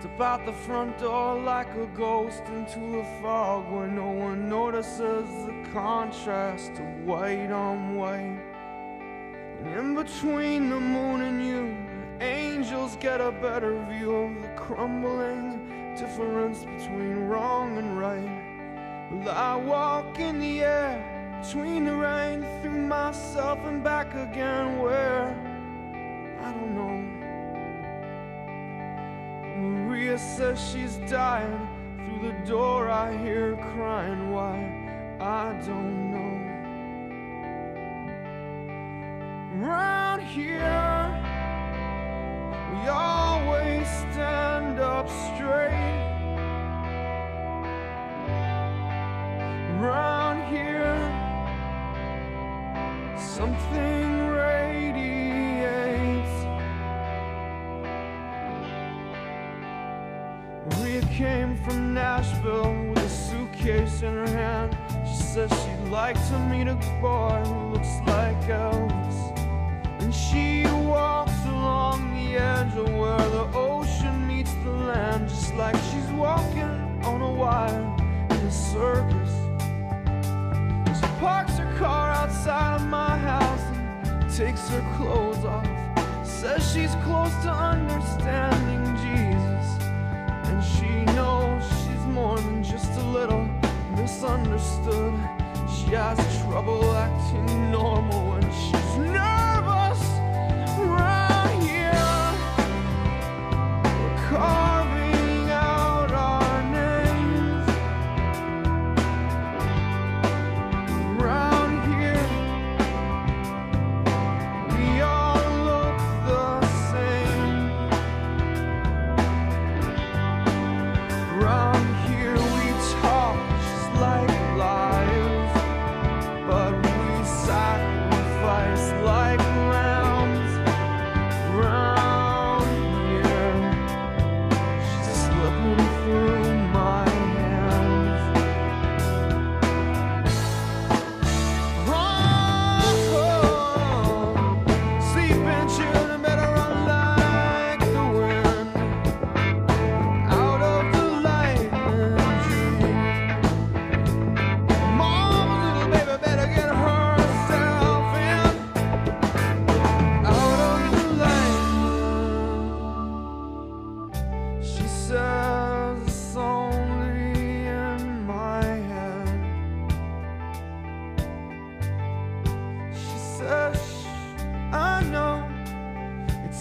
Step out the front door like a ghost into the fog where no one notices the contrast of white on white. And in between the moon and you, angels get a better view of the crumbling difference between wrong and right. Well, I walk in the air between the rain through myself and back again. Where? I don't know. Maria says she's dying. Through the door, I hear her crying. Why? I don't know. Round here, we always stand up straight. Round here, something radiates. Came from Nashville with a suitcase in her hand. She says she'd like to meet a boy who looks like Elvis. And she walks along the edge of where the ocean meets the land, just like she's walking on a wire in a circus. She parks her car outside of my house and takes her clothes off. Says she's close to understanding she knows she's more than just a little misunderstood. She has trouble acting normal when she's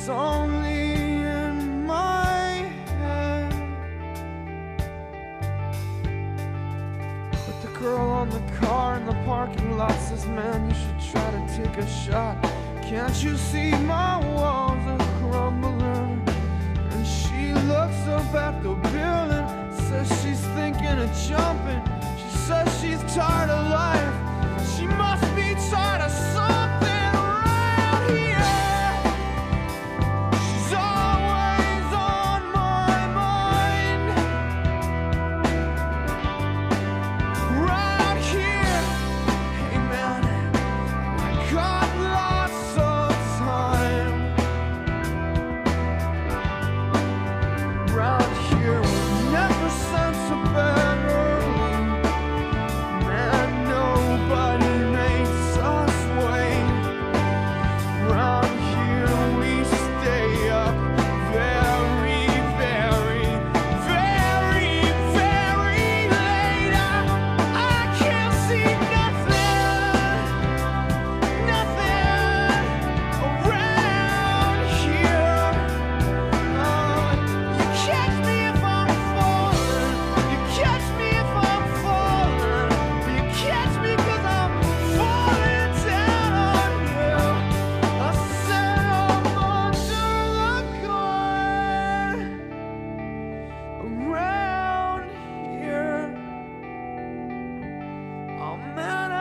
it's only in my head. But the girl on the car in the parking lot says, Man, you should try to take a shot. Can't you see my walls are crumbling? And she looks up at the building, says she's thinking of jumping. She says she's tired of life.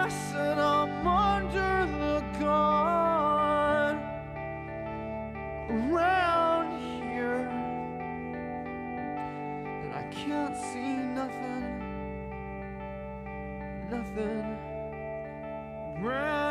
I said I'm under the gun around here. And I can't see nothing, nothing around